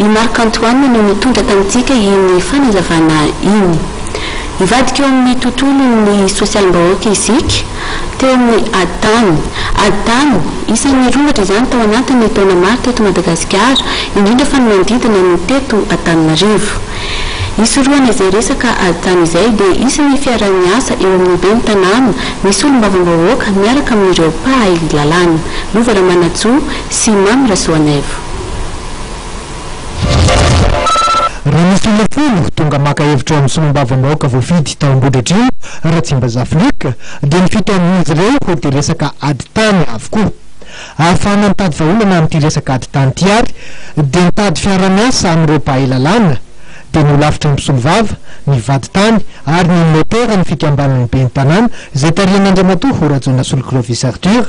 I Marc Antoine no nitondra tamintsika iny fanazavana iny. Hivadika eo amin'ny tontolon'ny sosialim-bahoaka isik, teo amin'ny ady tany. Ady tany, isan'ny nirongatra izany tao anatin'ny taona maro teto Madagasikara, indrindra fa ny manodidina ny teto Antananarivo. Hisorohana izay resaka ady tany izay dia isan'ny fiaraha-miasa eo amin'ny Ben'ny tanàna, ny Solombavambahoaka miaraka amin'ireo mpahay lalàna. Lova Ramanantsoa, sy Mamy Rasoanaivo. Raha misy olona folo tonga maka hevitra ao amin'ny solombavambahoaka voafidy tao Ambohidratrimo, Ratsimbazafi Luc, dia ny fito amin'izy ireo dia resaka ady tany avokoa. Ahafahana mitady vahaolana amin'ity resaka ady tany ity ary dia mitady fiarahamiasa amin'ireo mpahay lalàna, dia ny holafitry ny mpisolovava, ny vadintany ary ny notera ny fikambanan'ny ben'ny tanàna izay tarihan'Andriamatoa Horajaona Solo Clovis Arthur.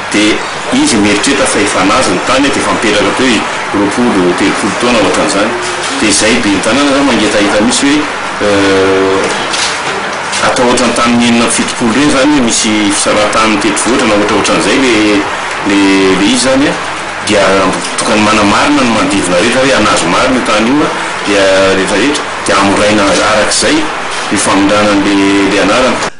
Dia izy mieritreritra fa efa nahazo ny tany aho dia efa mipetraka teo i roapolo telopolo taona ohatran'izany dia izay ben'ny tanàna zany mangetaheta mihitsy hoe atao ohatran'ny tamin'ny enina amby fitopolo ireny zany hoe misy fisarahantany tetivohitra na ohatra ohatran'izay le le le izy zany an dia tokony manamarina ny manodidina rehetra hoe anazy marina io tany io an dia rehetra rehetra dia hamoraina arak'izay io famindrana an'le le anarana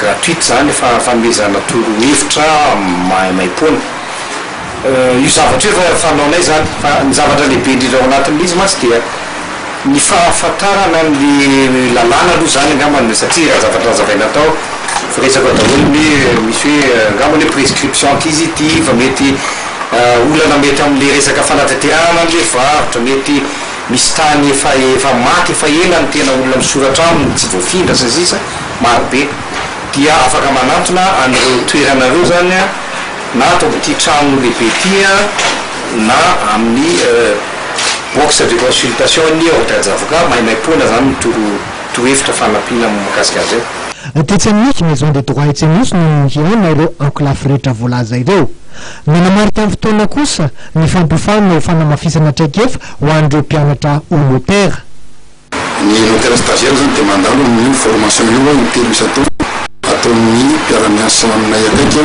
gratuite zany fa fanomezana torohevitra maimaimpoana io zavatra io efa fanaonay zany fa ny zavatra lehibe indrindra ao anatin'il'izy mantsy dia ny fahafantarana ny lalàna aloha zany angamba no satria raha zavatra hazavaina atao voaresaka ao daholo ny hoe misy hoe angamba ny hoe prescription ity izy ity fa mety olana mety amle resaka fanatanterahana anle varotra mety misy tany efa efa maty efa ela ny tena olona misoratra aminy tsy voafindra sy ny sisa maro be dia afaka manantona an'ireo toerana ireo izany na ato amin'ity trano lehibe ity na amin'ny box de consultation an'ny ordre des avocats maimaimpoana izany ny torohevitra fanampiana mikasika an'izay. Tetsy amin'ny nosy Maison des droits etsy Anosy no nihiana ireo ankolafy rehetra voalaza ireo. Nanamarika amin'ny fotoana kosa ny fampiofanina ho fanamafisana traikefa ho an'ireo mpianatra ho notera. Ny interne stagiaire zany dia mandalo amin' io formation io hoe intelo isan-taona ataon' ny mpiara-miasa aminay akaiky,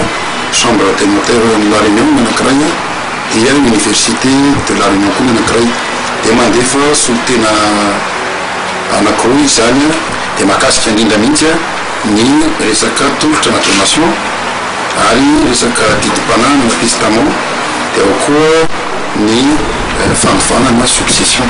Chambre des notaires any La Réunion ny anankiray dia Université de La Réunion koa ny anankiray dia mandefa solontena anankiroa izany dia mahakasika indrindra mihitsy ny resaka tolotra na donation ary resaka didim-panahy na testament dia ao koa ny fandovana na succession.